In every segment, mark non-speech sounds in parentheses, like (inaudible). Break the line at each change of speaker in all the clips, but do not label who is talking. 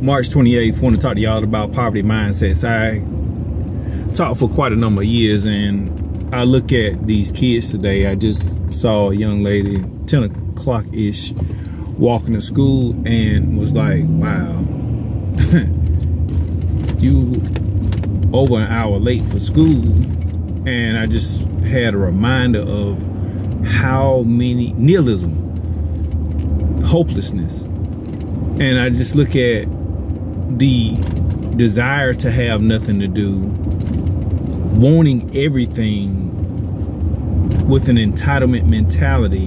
March 28th, want to talk to y'all about poverty mindsets. I taught for quite a number of years and I look at these kids today. I just saw a young lady, 10 o'clock-ish, walking to school and was like, wow, (laughs) you over an hour late for school. And I just had a reminder of how many nihilism, hopelessness. And I just look at the desire to have nothing to do, wanting everything with an entitlement mentality,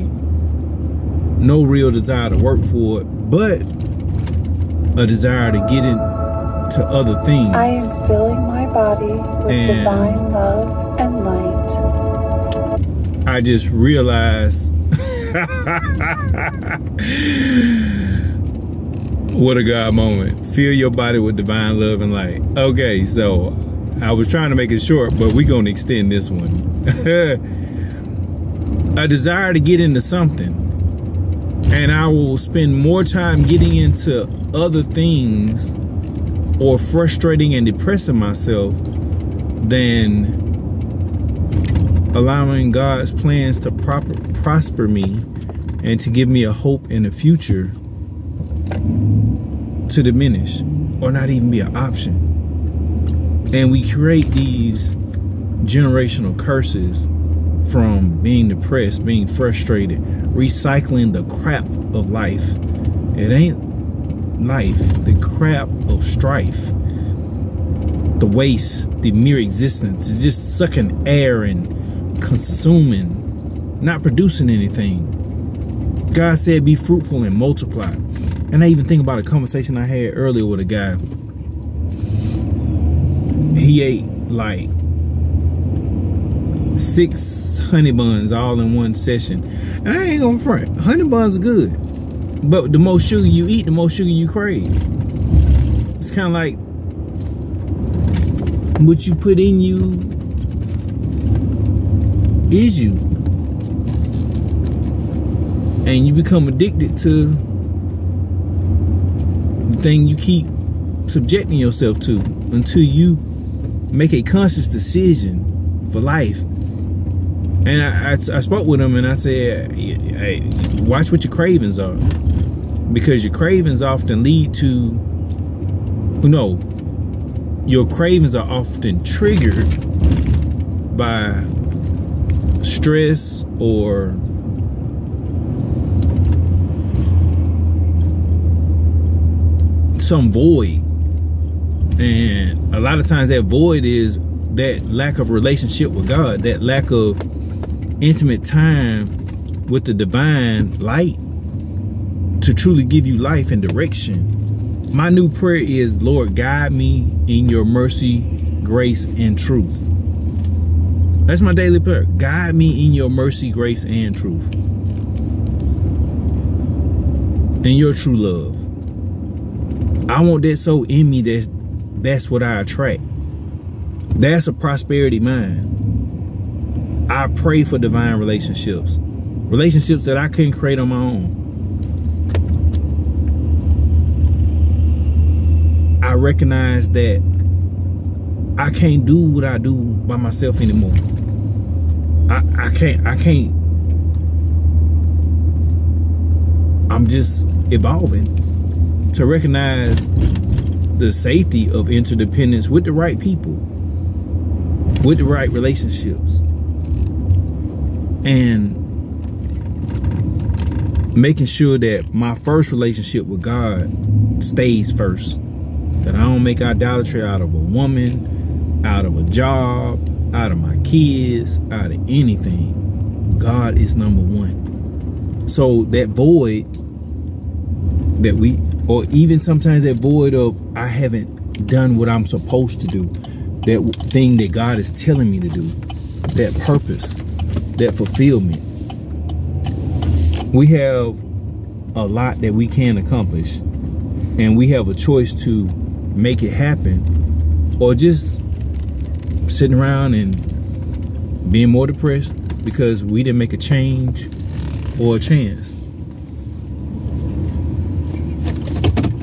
no real desire to work for it, but a desire to get into other things.
I am filling my body with
And-
divine love and light.
I just realized (laughs) (laughs) what a God moment. Fill your body with divine love and light. Okay, so I was trying to make it short, but we're going to extend this one. (laughs) a desire to get into something. And I will spend more time getting into other things or frustrating and depressing myself than allowing God's plans to proper, prosper me and to give me a hope in the future to diminish or not even be an option. And we create these generational curses from being depressed, being frustrated, recycling the crap of life. It ain't life, the crap of strife, the waste, the mere existence is just sucking air and consuming, not producing anything. God said, be fruitful and multiply. And I even think about a conversation I had earlier with a guy. He ate like six honey buns all in one session. And I ain't gonna front. Honey buns good. But the more sugar you eat, the more sugar you crave. It's kind of like what you put in you is you. And you become addicted to thing you keep subjecting yourself to until you make a conscious decision for life. And I, I, I spoke with him and I said, hey, watch what your cravings are. Because your cravings often lead to, know, your cravings are often triggered by stress or some void. And a lot of times that void is that lack of relationship with god that lack of intimate time with the divine light to truly give you life and direction. My new prayer is lord guide me in your mercy grace and truth. That's my daily prayer. Guide me in your mercy grace and truth. And your true love I want that so in me that that's what I attract. That's a prosperity mind. I pray for divine relationships. Relationships that I couldn't create on my own. I recognize that I can't do what I do by myself anymore. I, I can't, I can't. I'm just evolving to recognize the safety of interdependence with the right people, with the right relationships, and making sure that my first relationship with God stays first. That I don't make idolatry out of a woman, out of a job, out of my kids, out of anything. God is number one. So that void that we or even sometimes that void of I haven't done what I'm supposed to do, that thing that God is telling me to do, that purpose, that fulfillment. We have a lot that we can accomplish, and we have a choice to make it happen, or just sitting around and being more depressed because we didn't make a change or a chance.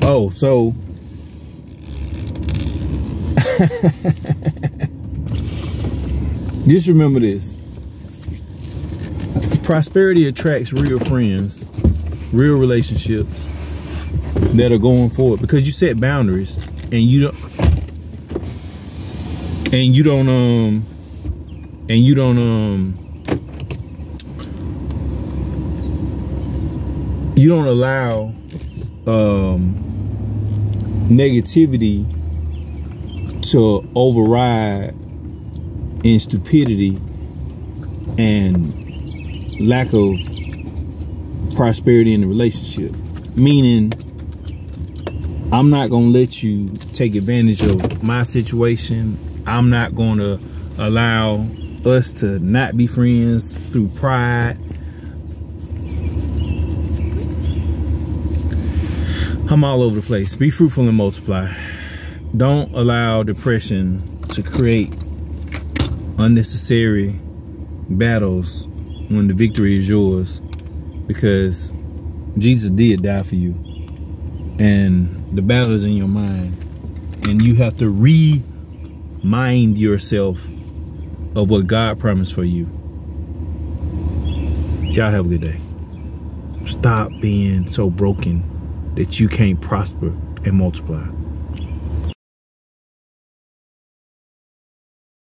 Oh, so (laughs) just remember this. Prosperity attracts real friends, real relationships that are going forward because you set boundaries and you don't and you don't um and you don't um you don't allow um negativity to override in stupidity and lack of prosperity in the relationship meaning I'm not gonna let you take advantage of my situation. I'm not gonna allow us to not be friends through pride. I'm all over the place. Be fruitful and multiply. Don't allow depression to create unnecessary battles when the victory is yours because Jesus did die for you and the battle is in your mind and you have to remind yourself of what God promised for you. Y'all have a good day. Stop being so broken that you can't prosper and multiply.